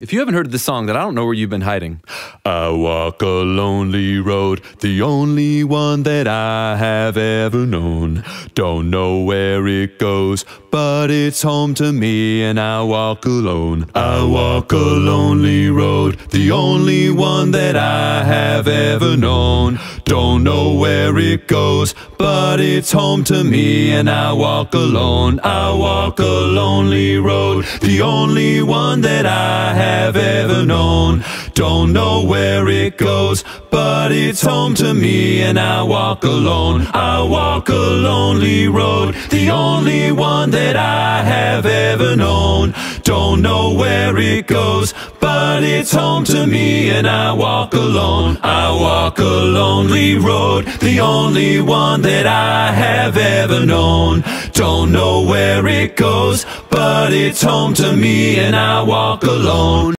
If you haven't heard of this song, then I don't know where you've been hiding. I walk a lonely road, the only one that I have ever known. Don't know where it goes, but it's home to me, and I walk alone. I walk a lonely road, the only one that I have ever known. Don't know where it goes, but it's home to me, and I walk alone. I walk a lonely road, the only one that I have ever known. Don't know where it goes, but it's home to me and I walk alone. I walk a lonely road, the only one that I have ever known. Don't know where it goes, but it's home to me and I walk alone. I walk a lonely road, the only one that I have ever known. Don't know where it goes, but it's home to me and I walk alone.